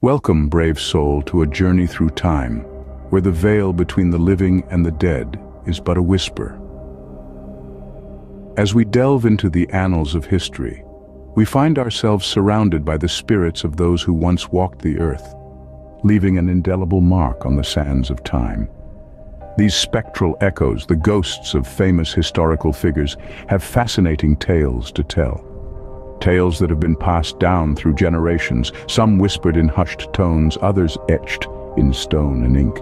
Welcome, brave soul, to a journey through time, where the veil between the living and the dead is but a whisper. As we delve into the annals of history, we find ourselves surrounded by the spirits of those who once walked the earth, leaving an indelible mark on the sands of time. These spectral echoes, the ghosts of famous historical figures, have fascinating tales to tell. Tales that have been passed down through generations, some whispered in hushed tones, others etched in stone and ink.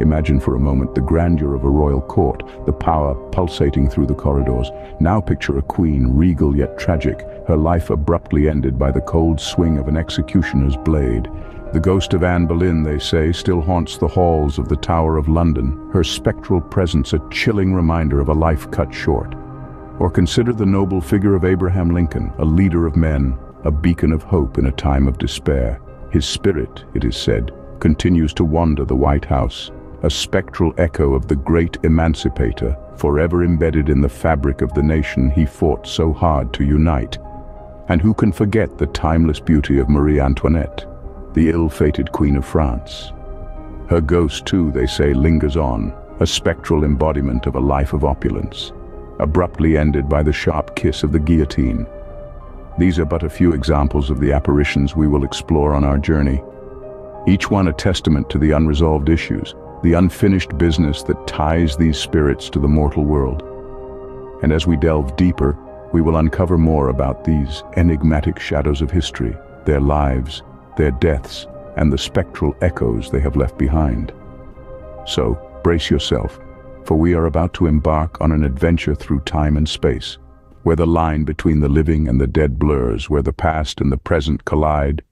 Imagine for a moment the grandeur of a royal court, the power pulsating through the corridors. Now picture a queen, regal yet tragic, her life abruptly ended by the cold swing of an executioner's blade. The ghost of Anne Boleyn, they say, still haunts the halls of the Tower of London, her spectral presence a chilling reminder of a life cut short. Or consider the noble figure of Abraham Lincoln, a leader of men, a beacon of hope in a time of despair. His spirit, it is said, continues to wander the White House, a spectral echo of the great emancipator, forever embedded in the fabric of the nation he fought so hard to unite. And who can forget the timeless beauty of Marie Antoinette, the ill-fated Queen of France? Her ghost, too, they say, lingers on, a spectral embodiment of a life of opulence abruptly ended by the sharp kiss of the guillotine. These are but a few examples of the apparitions we will explore on our journey, each one a testament to the unresolved issues, the unfinished business that ties these spirits to the mortal world. And as we delve deeper, we will uncover more about these enigmatic shadows of history, their lives, their deaths, and the spectral echoes they have left behind. So, brace yourself, for we are about to embark on an adventure through time and space, where the line between the living and the dead blurs, where the past and the present collide.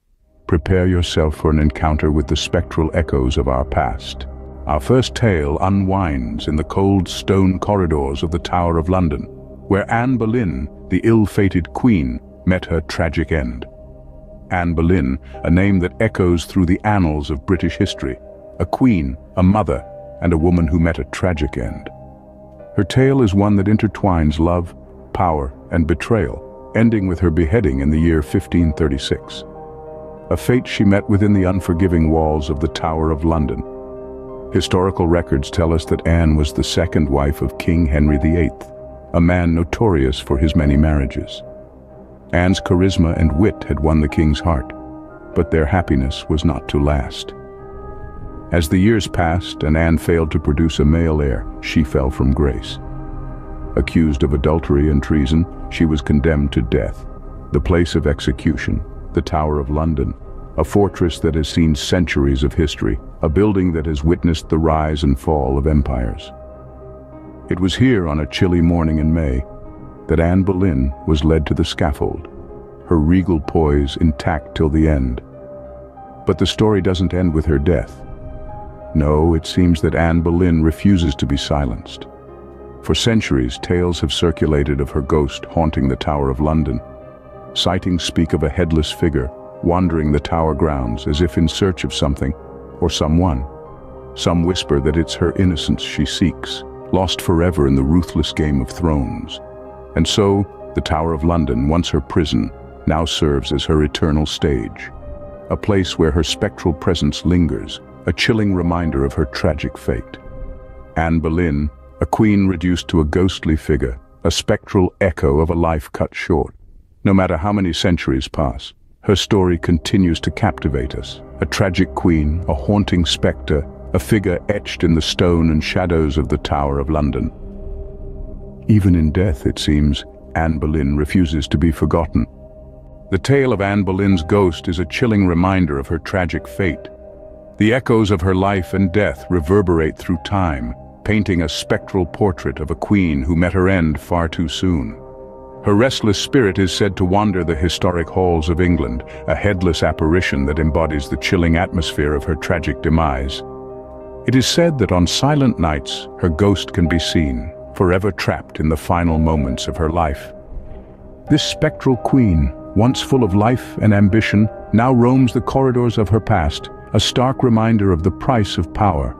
Prepare yourself for an encounter with the spectral echoes of our past. Our first tale unwinds in the cold stone corridors of the Tower of London, where Anne Boleyn, the ill-fated queen, met her tragic end. Anne Boleyn, a name that echoes through the annals of British history, a queen, a mother, and a woman who met a tragic end. Her tale is one that intertwines love, power, and betrayal, ending with her beheading in the year 1536. A fate she met within the unforgiving walls of the Tower of London. Historical records tell us that Anne was the second wife of King Henry VIII, a man notorious for his many marriages. Anne's charisma and wit had won the king's heart, but their happiness was not to last. As the years passed and Anne failed to produce a male heir, she fell from grace. Accused of adultery and treason, she was condemned to death. The place of execution, the Tower of London, a fortress that has seen centuries of history, a building that has witnessed the rise and fall of empires. It was here on a chilly morning in May that Anne Boleyn was led to the scaffold, her regal poise intact till the end. But the story doesn't end with her death. No, it seems that Anne Boleyn refuses to be silenced. For centuries, tales have circulated of her ghost haunting the Tower of London. Sightings speak of a headless figure, wandering the tower grounds as if in search of something or someone. Some whisper that it's her innocence she seeks, lost forever in the ruthless game of thrones. And so, the Tower of London, once her prison, now serves as her eternal stage. A place where her spectral presence lingers, a chilling reminder of her tragic fate. Anne Boleyn, a queen reduced to a ghostly figure, a spectral echo of a life cut short. No matter how many centuries pass, her story continues to captivate us. A tragic queen, a haunting spectre, a figure etched in the stone and shadows of the Tower of London. Even in death, it seems, Anne Boleyn refuses to be forgotten. The tale of Anne Boleyn's ghost is a chilling reminder of her tragic fate. The echoes of her life and death reverberate through time, painting a spectral portrait of a queen who met her end far too soon. Her restless spirit is said to wander the historic halls of England, a headless apparition that embodies the chilling atmosphere of her tragic demise. It is said that on silent nights, her ghost can be seen, forever trapped in the final moments of her life. This spectral queen, once full of life and ambition, now roams the corridors of her past, a stark reminder of the price of power.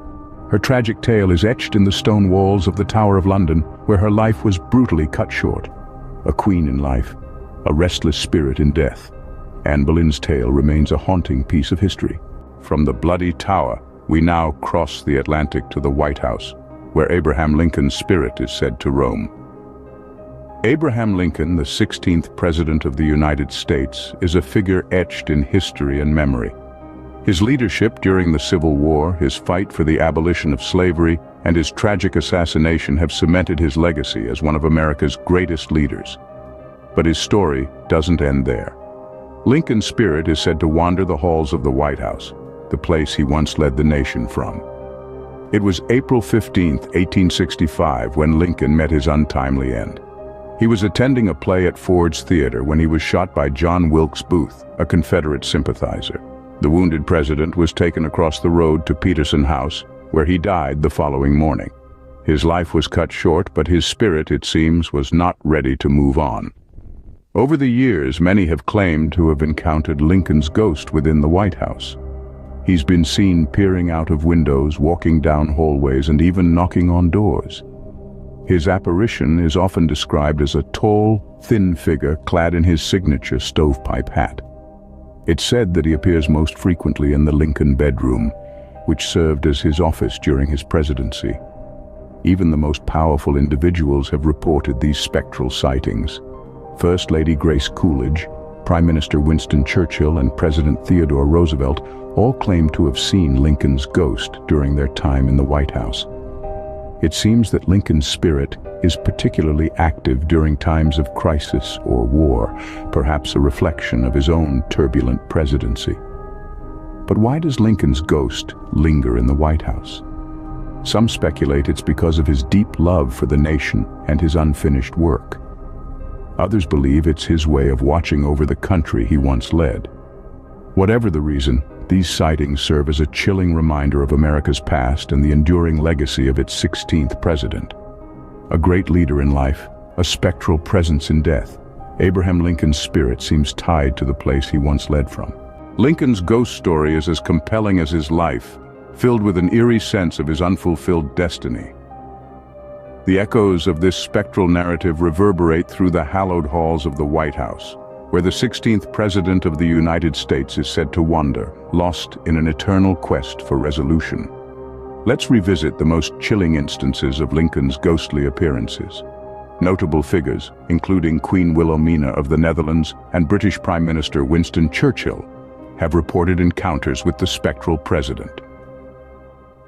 Her tragic tale is etched in the stone walls of the Tower of London, where her life was brutally cut short. A queen in life, a restless spirit in death, Anne Boleyn's tale remains a haunting piece of history. From the bloody tower, we now cross the Atlantic to the White House, where Abraham Lincoln's spirit is said to roam. Abraham Lincoln, the 16th President of the United States, is a figure etched in history and memory. His leadership during the Civil War, his fight for the abolition of slavery, and his tragic assassination have cemented his legacy as one of America's greatest leaders. But his story doesn't end there. Lincoln's spirit is said to wander the halls of the White House, the place he once led the nation from. It was April 15, 1865, when Lincoln met his untimely end. He was attending a play at Ford's Theater when he was shot by John Wilkes Booth, a Confederate sympathizer. The wounded president was taken across the road to Petersen House, where he died the following morning. His life was cut short, but his spirit, it seems, was not ready to move on. Over the years, many have claimed to have encountered Lincoln's ghost within the White House. He's been seen peering out of windows, walking down hallways, and even knocking on doors. His apparition is often described as a tall, thin figure clad in his signature stovepipe hat. It's said that he appears most frequently in the Lincoln bedroom, which served as his office during his presidency. Even the most powerful individuals have reported these spectral sightings. First Lady Grace Coolidge, Prime Minister Winston Churchill and President Theodore Roosevelt all claim to have seen Lincoln's ghost during their time in the White House. It seems that Lincoln's spirit is particularly active during times of crisis or war, perhaps a reflection of his own turbulent presidency. But why does Lincoln's ghost linger in the White House? Some speculate it's because of his deep love for the nation and his unfinished work. Others believe it's his way of watching over the country he once led. Whatever the reason, these sightings serve as a chilling reminder of America's past and the enduring legacy of its 16th president. A great leader in life, a spectral presence in death, Abraham Lincoln's spirit seems tied to the place he once led from. Lincoln's ghost story is as compelling as his life, filled with an eerie sense of his unfulfilled destiny. The echoes of this spectral narrative reverberate through the hallowed halls of the White House, where the 16th President of the United States is said to wander, lost in an eternal quest for resolution. Let's revisit the most chilling instances of Lincoln's ghostly appearances. Notable figures, including Queen Wilhelmina of the Netherlands and British Prime Minister Winston Churchill, have reported encounters with the spectral president.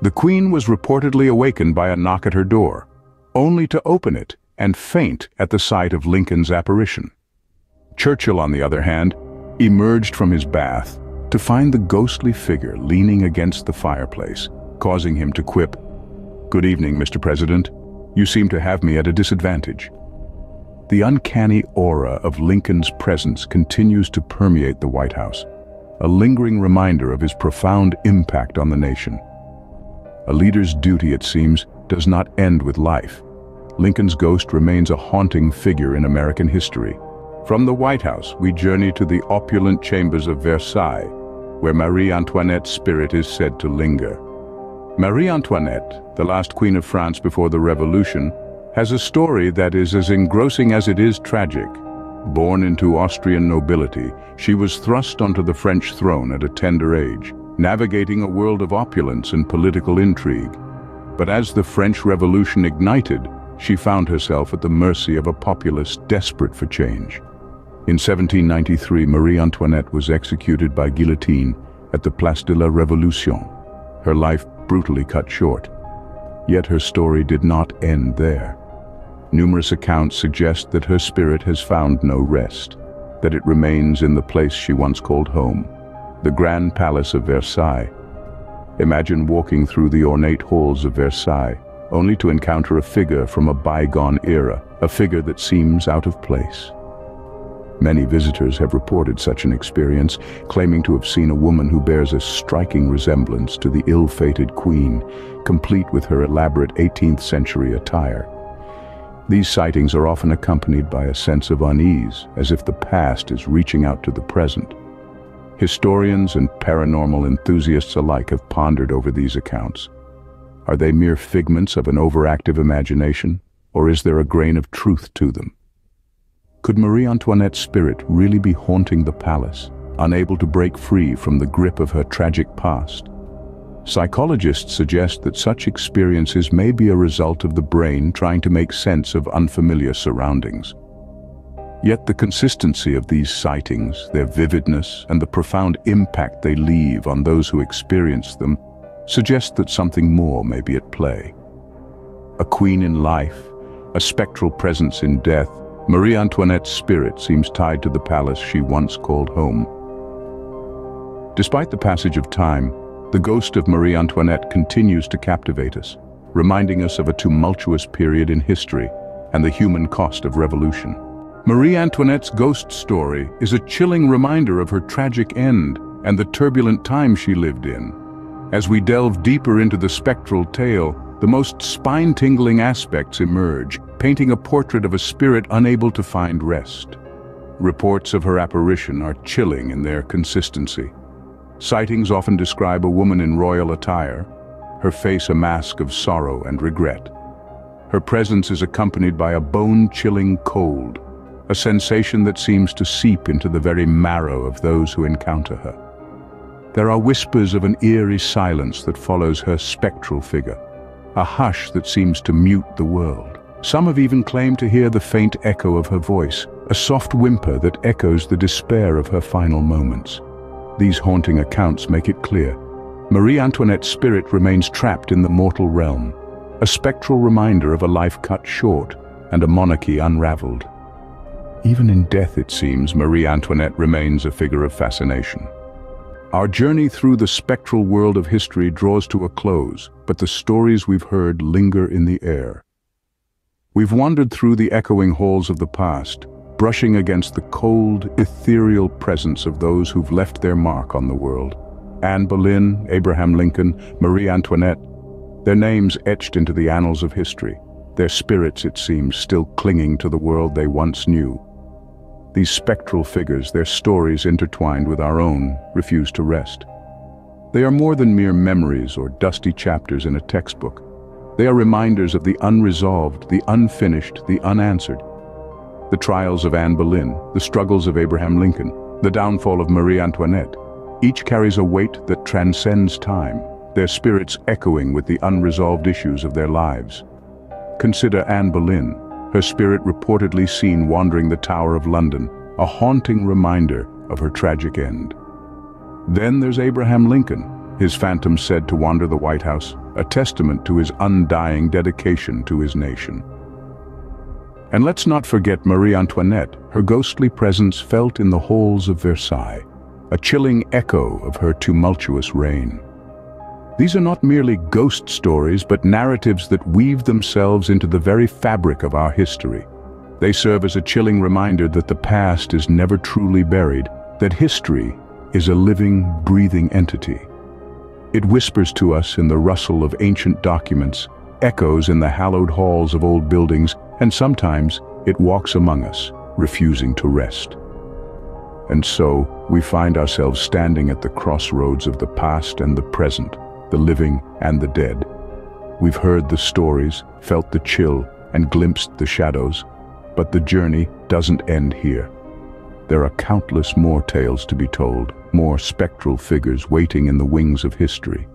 The Queen was reportedly awakened by a knock at her door, only to open it and faint at the sight of Lincoln's apparition. Churchill, on the other hand, emerged from his bath to find the ghostly figure leaning against the fireplace, causing him to quip, Good evening, Mr. President. You seem to have me at a disadvantage. The uncanny aura of Lincoln's presence continues to permeate the White House, a lingering reminder of his profound impact on the nation. A leader's duty, it seems, does not end with life. Lincoln's ghost remains a haunting figure in American history. From the White House, we journey to the opulent chambers of Versailles, where Marie Antoinette's spirit is said to linger. Marie Antoinette, the last queen of France before the Revolution, has a story that is as engrossing as it is tragic. Born into Austrian nobility, she was thrust onto the French throne at a tender age, navigating a world of opulence and political intrigue. But as the French Revolution ignited, she found herself at the mercy of a populace desperate for change. In 1793, Marie Antoinette was executed by guillotine at the Place de la Révolution, her life brutally cut short. Yet her story did not end there. Numerous accounts suggest that her spirit has found no rest, that it remains in the place she once called home, the Grand Palace of Versailles. Imagine walking through the ornate halls of Versailles, only to encounter a figure from a bygone era, a figure that seems out of place. Many visitors have reported such an experience, claiming to have seen a woman who bears a striking resemblance to the ill-fated queen, complete with her elaborate 18th century attire. These sightings are often accompanied by a sense of unease, as if the past is reaching out to the present. Historians and paranormal enthusiasts alike have pondered over these accounts. Are they mere figments of an overactive imagination, or is there a grain of truth to them? Could Marie Antoinette's spirit really be haunting the palace, unable to break free from the grip of her tragic past. Psychologists suggest that such experiences may be a result of the brain trying to make sense of unfamiliar surroundings. Yet the consistency of these sightings, their vividness, and the profound impact they leave on those who experience them suggest that something more may be at play. A queen in life, a spectral presence in death, Marie Antoinette's spirit seems tied to the palace she once called home. Despite the passage of time, the ghost of Marie Antoinette continues to captivate us, reminding us of a tumultuous period in history and the human cost of revolution. Marie Antoinette's ghost story is a chilling reminder of her tragic end and the turbulent time she lived in. As we delve deeper into the spectral tale, the most spine-tingling aspects emerge, painting a portrait of a spirit unable to find rest. Reports of her apparition are chilling in their consistency. Sightings often describe a woman in royal attire, her face a mask of sorrow and regret. Her presence is accompanied by a bone-chilling cold, a sensation that seems to seep into the very marrow of those who encounter her. There are whispers of an eerie silence that follows her spectral figure, a hush that seems to mute the world. Some have even claimed to hear the faint echo of her voice, a soft whimper that echoes the despair of her final moments. These haunting accounts make it clear. Marie Antoinette's spirit remains trapped in the mortal realm, a spectral reminder of a life cut short and a monarchy unraveled. Even in death, it seems, Marie Antoinette remains a figure of fascination. Our journey through the spectral world of history draws to a close, but the stories we've heard linger in the air. We've wandered through the echoing halls of the past, brushing against the cold, ethereal presence of those who've left their mark on the world. Anne Boleyn, Abraham Lincoln, Marie Antoinette, their names etched into the annals of history, their spirits, it seems, still clinging to the world they once knew. These spectral figures, their stories intertwined with our own, refuse to rest. They are more than mere memories or dusty chapters in a textbook. They are reminders of the unresolved, the unfinished, the unanswered, the trials of Anne Boleyn, the struggles of Abraham Lincoln, the downfall of Marie Antoinette. Each carries a weight that transcends time, their spirits echoing with the unresolved issues of their lives. Consider Anne Boleyn, her spirit reportedly seen wandering the Tower of London, a haunting reminder of her tragic end. Then there's Abraham Lincoln, his phantom said to wander the White House, a testament to his undying dedication to his nation. And let's not forget Marie Antoinette, her ghostly presence felt in the halls of Versailles, a chilling echo of her tumultuous reign. These are not merely ghost stories, but narratives that weave themselves into the very fabric of our history. They serve as a chilling reminder that the past is never truly buried, that history is a living, breathing entity. It whispers to us in the rustle of ancient documents, echoes in the hallowed halls of old buildings, and sometimes it walks among us, refusing to rest. And so, we find ourselves standing at the crossroads of the past and the present, the living and the dead. We've heard the stories, felt the chill, and glimpsed the shadows, but the journey doesn't end here. There are countless more tales to be told, more spectral figures waiting in the wings of history.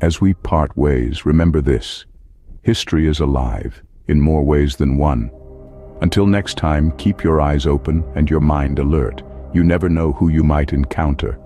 As we part ways, remember this. History is alive, in more ways than one. Until next time, keep your eyes open and your mind alert. You never know who you might encounter